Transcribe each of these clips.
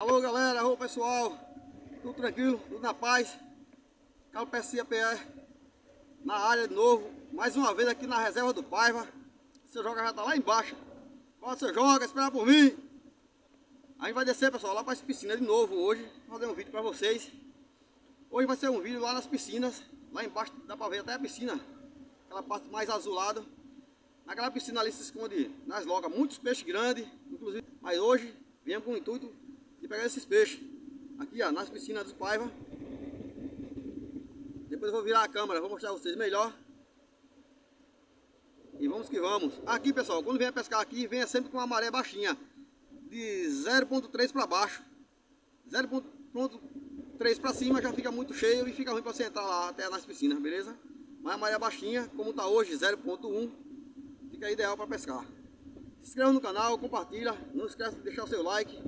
Alô galera, alô pessoal, tudo tranquilo, tudo na paz. Calpecia PR na área de novo, mais uma vez aqui na reserva do Paiva. Seu joga já tá lá embaixo. Quando você joga, espera por mim. A gente vai descer pessoal, lá para as piscinas de novo hoje. Fazer um vídeo para vocês. Hoje vai ser um vídeo lá nas piscinas. Lá embaixo dá para ver até a piscina. Aquela parte mais azulada. Naquela piscina ali se esconde nas locas muitos peixes grandes Inclusive, mas hoje viemos com o intuito pegar esses peixes. Aqui, ó, nas piscinas dos Paiva. Depois eu vou virar a câmera, vou mostrar vocês melhor. E vamos que vamos. Aqui, pessoal, quando vem pescar aqui, venha sempre com a maré baixinha. De 0.3 para baixo. 0.3 para cima já fica muito cheio e fica ruim para você entrar lá até nas piscinas, beleza? Mas a maré baixinha, como está hoje, 0.1, fica ideal para pescar. Se inscreva no canal, compartilha, não esqueça de deixar o seu like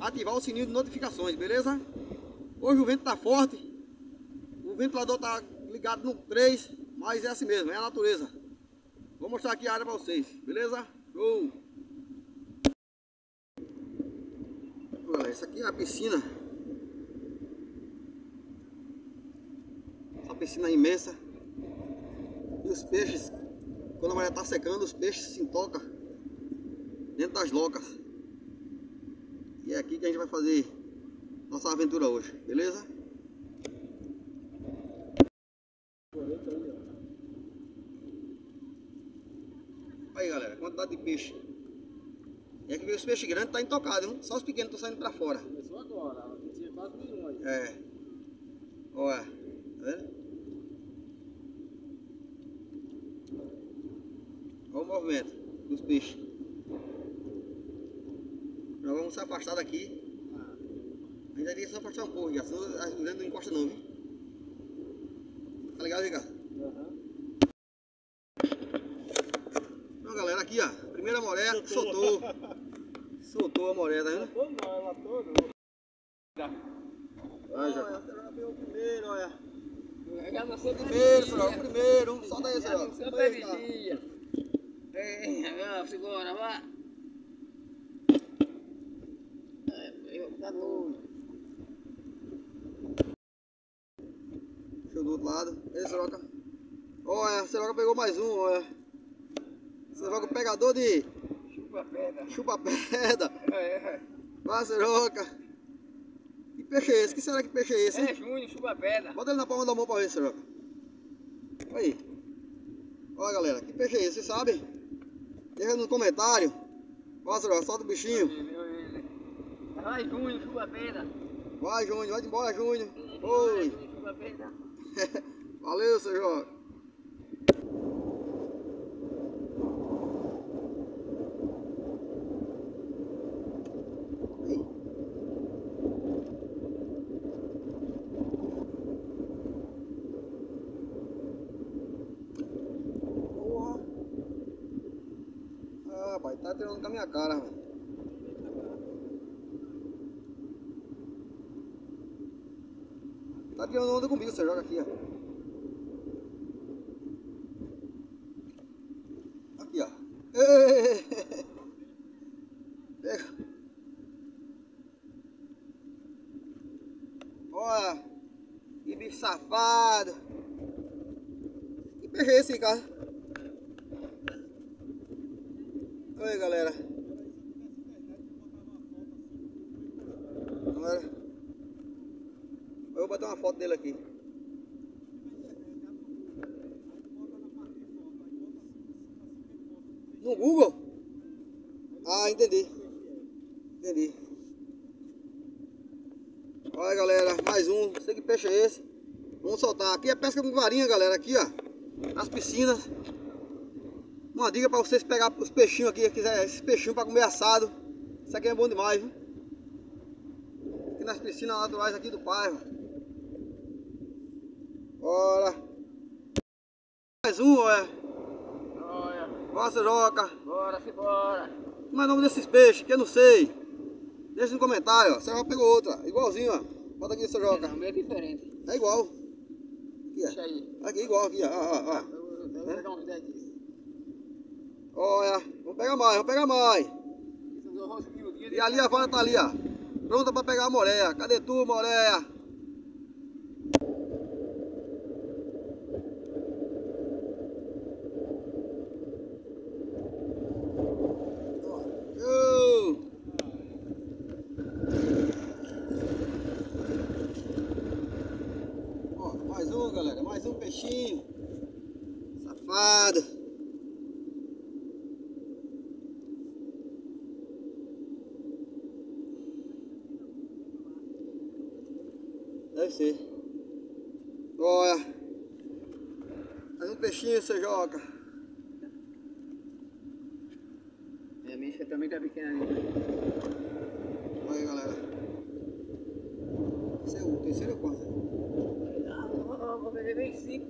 ativar o sininho de notificações, beleza? Hoje o vento tá forte, o ventilador tá ligado no 3, mas é assim mesmo, é a natureza. Vou mostrar aqui a área para vocês, beleza? Show! Olha, essa aqui é a piscina. Essa piscina é imensa. E os peixes, quando a maré tá secando, os peixes se intocam dentro das locas. É aqui que a gente vai fazer nossa aventura hoje, beleza? Aí galera, quantidade de peixe. E aqui os peixes grandes tá intocado, hein? Só os pequenos estão saindo pra fora. Começou agora, tinha quase milhões. É. Olha, tá vendo? Olha o movimento dos peixes. Vamos se afastar daqui. Ainda iria se afastar um pouco, já. Senão as mulheres não encostam não, viu? Tá ligado, Ricardo? Uhum. Então galera, aqui ó. Primeira moré, soltou. soltou a moré, tá vendo? Soltou não, ela toda. Vai, já. Olha, você já o primeiro, olha. Primeiro, senhor, primeiro. Solta aí, senhor. Já nasceu dia. É, segura, vai. Novo. Deixa eu do outro lado. Esse Seroca. Olha, Seroca pegou mais um, olha. Seroca pegador de. Chupa pedra. Chupa pedra. É. Vai. Que peixe é esse? Que será que peixe é esse? Hein? É Júnior, chupa pedra. Bota ele na palma da mão pra ver, Seroca. Aí. Olha, galera, que peixe é esse? Vocês sabem? Deixa no comentário. Ó, Seroca, solta o bichinho. Vai, Júnior, chuva pedra. Vai, Júnior, vai embora, Júnior. Oi. Valeu, seu Jorge. Porra. Ah, rapaz, tá tirando com a minha cara, velho. Tá tirando onda comigo, você joga aqui, ó. Aqui, ó. Pega. Olha. Que bicho safado. Que peixe é esse, cara? Oi. Galera. Eu vou botar uma foto dele aqui. No Google? Ah, entendi. Entendi. Olha galera, mais um. Sei que peixe é esse. Vamos soltar. Aqui é pesca com varinha, galera. Aqui, ó. Nas piscinas. Uma dica para vocês pegar os peixinhos aqui. Quiser esses peixinhos para comer assado. Isso aqui é bom demais, viu? Aqui nas piscinas naturais aqui do Paiva. Bora. Mais um, olha. Olha. Bora, Seroca. Bora, se bora. Como é o nome desses peixes? Que eu não sei. Deixa no comentário, ó. Seroca pegou outra. Igualzinho, ó. Bota aqui, Seroca. É, é diferente. É igual. Aqui, ó. Deixa aí. Aqui, igual, aqui, ó. ó, ó. Eu vou pegar uns 10 disso. Olha. Vamos pegar mais, vamos pegar mais. E ali a vara tá ali, ó. Pronta para pegar a moreia. Cadê tu, moreia? Galera. Mais um peixinho. Safado. Deve ser. Olha. Mais um peixinho você joga. A minha também tá pequena ali. Olha aí, galera. Esse é o terceiro ou quarto? vou vender bem cinco.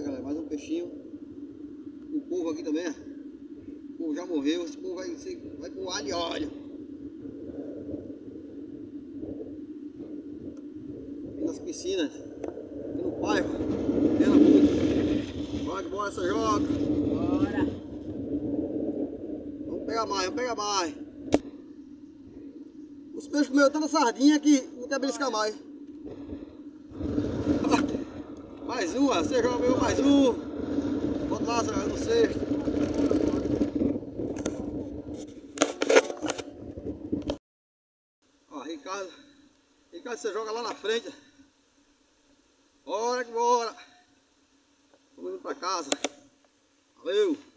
Galera, mais um peixinho. O povo aqui também. O povo já morreu. Esse povo vai, vai com alho e óleo. Nas piscinas. Aqui no Paiva. Pena muito. Bora, bora essa joga. Bora. Vamos pegar mais, vamos pegar mais. Os peixes estão na sardinha que não quer beliscar mais. Mais uma, você joga meu mais um. Bota lá, você no sexto. Ó, Ricardo. Ricardo, você joga lá na frente. Bora que bora. Vamos indo pra casa. Valeu.